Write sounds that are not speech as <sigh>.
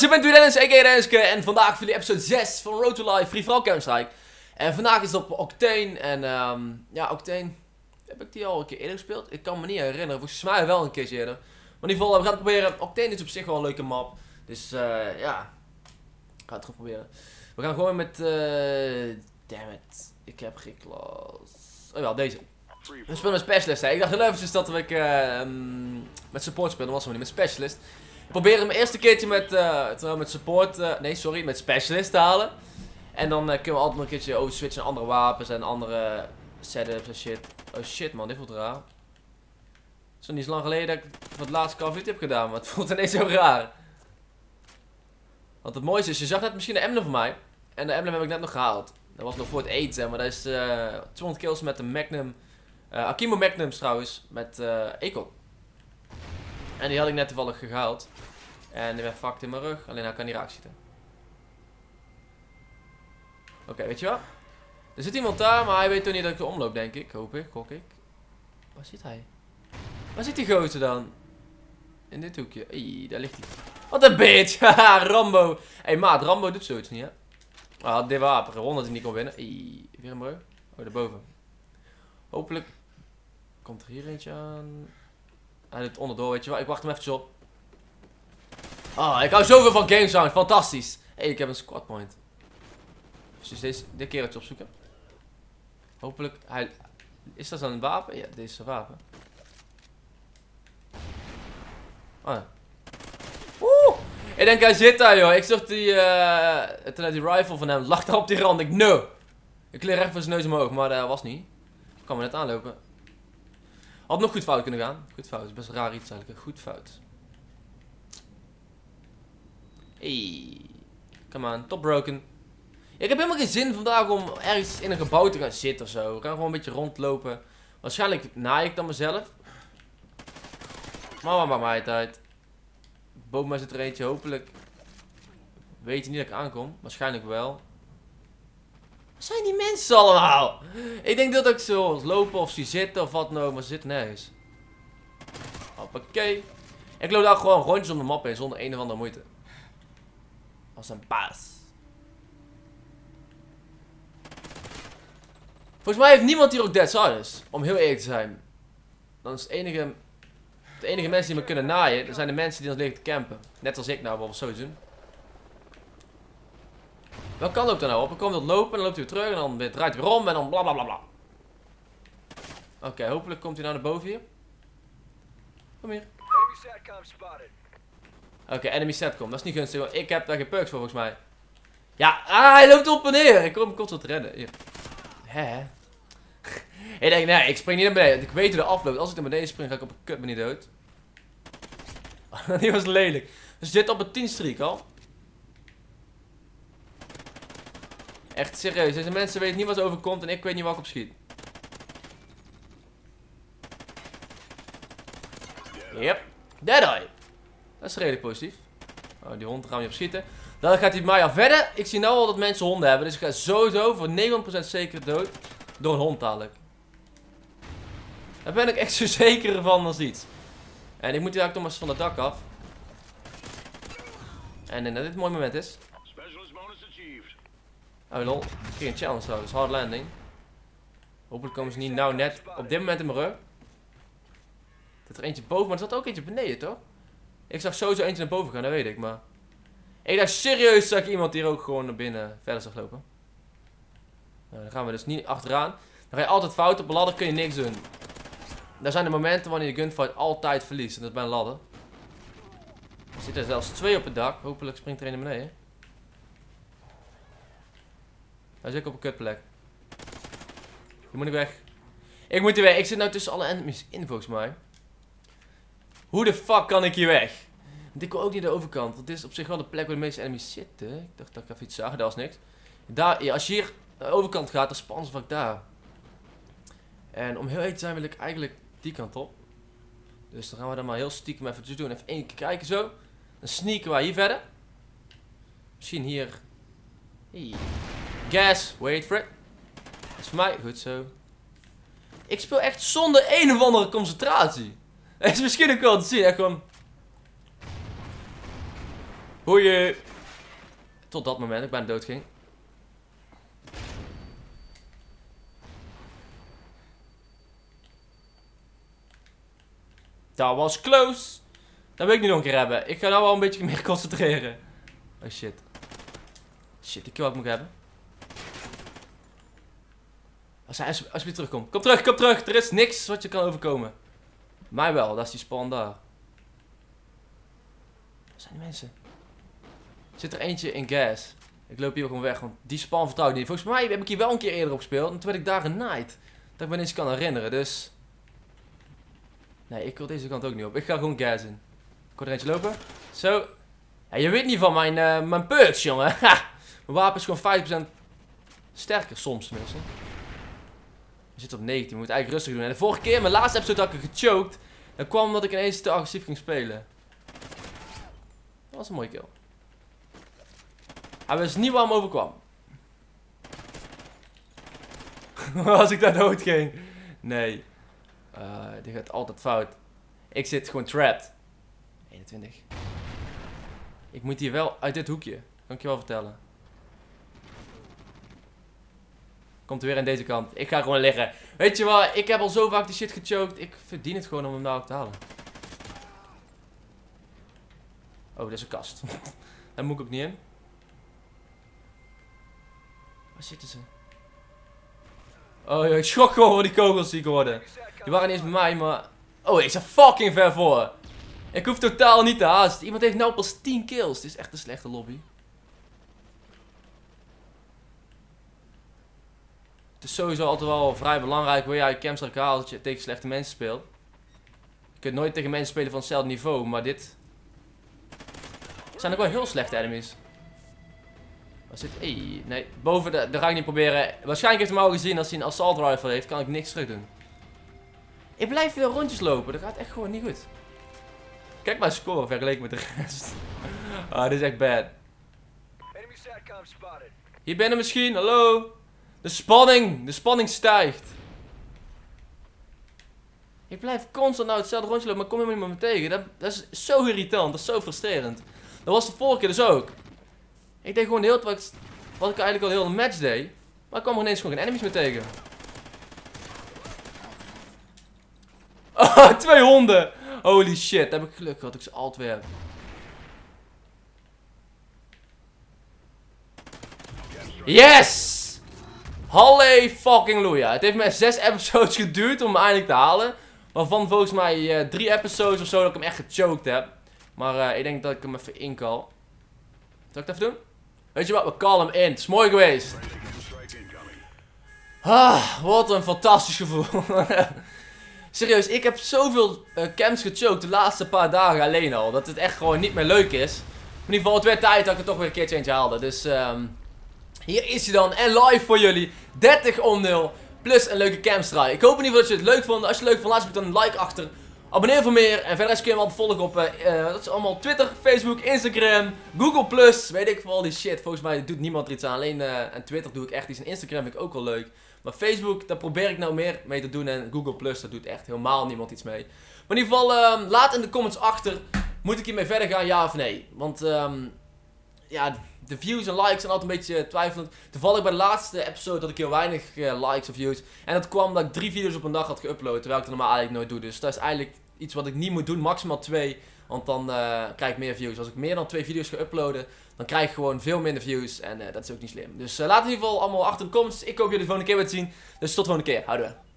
jongens, ik ben Dennis, a.k.a. Denniske en vandaag jullie episode 6 van Road to Life Free for All Counter-Strike. En vandaag is het op Octane en ehm ja, Octane, heb ik die al een keer eerder gespeeld? Ik kan me niet herinneren, volgens mij wel een keer eerder. Maar in ieder geval, we gaan het proberen. Octane is op zich wel een leuke map, dus eh ja, ik ga het gewoon proberen. We gaan gewoon met, eh damn it, ik heb geen klas. Oh ja, deze. We spelen met specialist. Hè. Ik dacht heel eventjes dat ik eh, ehm, met support spelen, dat was maar niet met specialist. Probeer hem eerste keertje met, terwijl met support, eh, nee sorry, met specialist te halen. En dan eh, kunnen we altijd nog een keertje over switchen naar andere wapens en andere setups en shit. Oh shit man, dit voelt raar. Het is nog niet zo lang geleden dat ik voor het laatste Call heb gedaan, maar het <laughs> voelt ineens zo raar. Want het mooiste is, je zag net misschien de emblem van mij. En de emblem heb ik net nog gehaald. Dat was nog voor het eten, maar dat is eh 200 kills met de Magnum. eh Akimo Magnums trouwens, met Econ. En die had ik net toevallig gehaald. En die werd fucked in mijn rug, alleen hij kan niet raak schieten. Oké, weet je wat? Er zit iemand daar, maar hij weet toch niet dat ik er omloop, denk ik. Hoop ik, gok ik. Waar zit hij? Waar zit die gozer dan? In dit hoekje. Ii, daar ligt hij. Wat een bitch! <laughs> Haha, Rambo. Hé hey, maat, Rambo doet zoiets niet, hè? Ah, dit wapen. Gewoon dat hij niet kon winnen. Ii, weer een breuk. Oh, daarboven. Hopelijk komt er hier eentje aan. Hij doet onderdoor, weet je wel. Ik wacht hem even op. Ah, ik hou zoveel van Game Sound. Fantastisch. Hé, hey, ik heb een squad point. Dus deze, dit het opzoeken. Hopelijk, hij... Is dat dan een wapen? Ja, dit is een wapen. Ja. Oeh! Ik denk hij zit daar, joh. Ik zag die, eh toen die rifle van hem lag daar op die rand. Ik, no! Ik leer echt van zijn neus omhoog, maar dat was niet. Ik kwam er net aanlopen. Had nog goed fout kunnen gaan. Goed fout, is best raar iets eigenlijk. Goed fout. Hey. Come on, top broken. Ik heb helemaal geen zin vandaag om ergens in een gebouw te gaan zitten of zo. Kan gewoon een beetje rondlopen. Waarschijnlijk naai ik dan mezelf. Maar maakt mij het uit. Boven mij zit er eentje, hopelijk. Weet je niet dat ik aankom? Waarschijnlijk wel. Zijn die mensen allemaal? Ik denk dat ik zo lopen of zie zitten of wat nou, maar ze zitten nergens. Hoppakee. Ik loop daar gewoon rondjes om de map heen zonder een of andere moeite. Als een paas. Volgens mij heeft niemand hier ook Dead Silence. Om heel eerlijk te zijn. Dan is het enige... De enige mensen die me kunnen naaien, dat zijn de mensen die dan liggen te campen. Net als ik nou, wat we zo doen. Welke kant loopt er nou op? Ik kom dat lopen, dan loopt hij weer terug en dan draait hij weer om en dan bla bla bla bla. Oké, hopelijk komt hij nou naar boven hier. Kom hier. Oké, enemy set komt. Dat is niet gunstig, want ik heb daar geen perks voor volgens mij. Ja, ah, hij loopt op en neer. Ik kom constant te rennen. Hier. Hè? <laughs> ik denk, nee, ik spring niet naar beneden. Ik weet hoe de afloopt. Als ik naar beneden spring, ga ik op een kut manier dood. <laughs> Die was lelijk. Dus zit op een 10 streak al. Echt serieus, deze mensen weten niet wat er overkomt en ik weet niet waar ik op schiet. Yep, dead eye. Dat is redelijk positief. Oh, die hond gaan we op schieten. Dan gaat hij al verder. Ik zie nou al dat mensen honden hebben, dus ik ga sowieso voor 900% zeker dood door een hond dadelijk. Daar ben ik echt zo <laughs> zeker van als iets. En ik moet hier eigenlijk toch maar eens van het dak af. En dat dit een mooi moment is. Oh lol, ik kreeg een challenge trouwens, hard landing. Hopelijk komen ze niet nou net op dit moment in mijn rug. Dat er eentje boven, maar er zat ook eentje beneden toch? Ik zag sowieso eentje naar boven gaan, dat weet ik, maar... Ik dacht serieus dat ik iemand hier ook gewoon naar binnen verder zag lopen. Nou, dan gaan we dus niet achteraan. Dan ga je altijd fout, op een ladder kun je niks doen. Daar zijn de momenten wanneer je gunfight altijd verliest, en dat is bij ladder. Er zitten zelfs twee op het dak, hopelijk springt er een naar beneden. Hij zit op een kutplek. Die moet ik weg. Ik moet hier weg. Ik zit nou tussen alle enemies in volgens mij. Hoe de fuck kan ik hier weg? Want ik wil ook niet de overkant. Want dit is op zich wel de plek waar de meeste enemies zitten. Ik dacht dat ik even iets zag. Dat was niks. Daar, als je hier de overkant gaat, dan spannen ze vaak daar. En om heel eerlijk te zijn wil ik eigenlijk die kant op. Dus dan gaan we dat maar heel stiekem even doen. Even één keer kijken zo. Dan sneaken we hier verder. Misschien hier. Hey. Gas, wait for it. Dat is voor mij goed zo. Ik speel echt zonder een of andere concentratie. <laughs> Dat is misschien ook wel te zien. Echt gewoon. Boeien. Tot dat moment, ik bijna dood ging. Dat was close. Dat wil ik nu nog een keer hebben. Ik ga nou wel een beetje meer <laughs> concentreren. Oh shit. Shit, ik wil wat moet hebben. Als je weer terugkomt. Kom terug, kom terug. Er is niks wat je kan overkomen. Mij wel, dat is die span daar. Waar zijn die mensen? Zit er eentje in gas? Ik loop hier gewoon weg, want die span vertrouw ik niet. Volgens mij heb ik hier wel een keer eerder op gespeeld. En toen werd ik daar genaaid. Dat ik me eens kan herinneren, dus... Nee, ik wil deze kant ook niet op. Ik ga gewoon gas in. Hoor er eentje lopen. Zo. Ja, je weet niet van mijn, uh, mijn perks, jongen. <laughs> Mijn wapen is gewoon 5% sterker, soms tenminste. Je zit op 19, je moet eigenlijk rustig doen. En de vorige keer, mijn laatste episode had ik gechoked. Dat kwam omdat ik ineens te agressief ging spelen. Dat was een mooie kill. Hij wist niet waar hem overkwam. <laughs> Als ik daar dood ging. Nee. Uh, dit gaat altijd fout. Ik zit gewoon trapped. 21. Ik moet hier wel uit dit hoekje. Kan je wel vertellen. Komt er weer aan deze kant. Ik ga gewoon liggen. Weet je wat? Ik heb al zo vaak die shit gechoked. Ik verdien het gewoon om hem daar ook te halen. Oh, dat is een kast. <laughs> Daar moet ik ook niet in. Waar zitten ze? Oh ik schrok gewoon voor die kogels die ik hoorde. Die waren eens bij mij, maar... Oh, ik sta fucking ver voor. Ik hoef totaal niet te haasten. Iemand heeft nou pas 10 kills. Dit is echt een slechte lobby. Het is sowieso altijd wel vrij belangrijk wil jij camps haalt dat je tegen slechte mensen speelt. Je kunt nooit tegen mensen spelen van hetzelfde niveau, maar dit... zijn ook wel heel slechte enemies. Waar zit... Hey, nee, boven, de, daar ga ik niet proberen. Waarschijnlijk heeft hij hem al gezien als hij een assault rifle heeft, kan ik niks terug doen. Ik blijf veel rondjes lopen, dat gaat echt gewoon niet goed. Kijk mijn score vergeleken met de rest. Ah, dit is echt bad. Hier binnen misschien, hallo? De spanning, de spanning stijgt. Ik blijf constant nou hetzelfde rondje lopen, maar kom helemaal niet meer tegen. Dat, dat, is zo irritant, dat is zo frustrerend. Dat was de vorige keer dus ook. Ik deed gewoon heel wat, wat ik eigenlijk al heel de match deed. Maar ik kwam er ineens gewoon geen enemies meer tegen. Ah, <laughs> twee honden! Holy shit, heb ik geluk gehad dat ik ze al twee heb. Yes! Halle fucking loeia. Het heeft mij zes <laughs> episodes geduurd om hem eindelijk te halen. Waarvan volgens mij uh, drie episodes of zo dat ik hem echt gechoked heb. Maar uh, ik denk dat ik hem even inkal. Zal ik het even doen? Weet je wat, we call hem in. Het is mooi geweest. Ah, wat een fantastisch gevoel. <laughs> Serieus, ik heb zoveel uh, camps gechoked de laatste paar dagen alleen al. Dat het echt gewoon niet meer leuk is. In ieder geval, het werd tijd dat ik er toch weer een keertje eentje haalde. Dus um, hier is hij dan. En live voor jullie. 30 om 0. Plus een leuke camstrui. Ik hoop in ieder geval dat je het leuk vond. Als je het leuk vond, laat dan een like achter. Abonneer voor meer. En verder kun je me altijd volgen op uh, dat is allemaal Twitter, Facebook, Instagram, Google+. Plus. Weet ik vooral die shit. Volgens mij doet niemand er iets aan. Alleen uh, en Twitter doe ik echt iets. En Instagram vind ik ook wel leuk. Maar Facebook, daar probeer ik nou meer mee te doen. En Google+, Plus, daar doet echt helemaal niemand iets mee. Maar in ieder geval, uh, laat in de comments achter. Moet ik hiermee verder gaan, ja of nee? Want, um, ja de views en likes zijn altijd een beetje twijfelend. Toevallig bij de laatste episode had ik heel weinig uh, likes of views. En dat kwam dat ik drie video's op een dag had geüpload. Terwijl ik het normaal eigenlijk nooit doe. Dus dat is eigenlijk iets wat ik niet moet doen. Maximaal twee. Want dan uh, krijg ik meer views. Als ik meer dan twee video's ga uploaden, dan krijg ik gewoon veel minder views. En dat is ook niet slim. Dus laat in ieder geval allemaal achter de comments. Ik hoop jullie de volgende keer weer te zien. Dus tot de volgende keer. Houden we.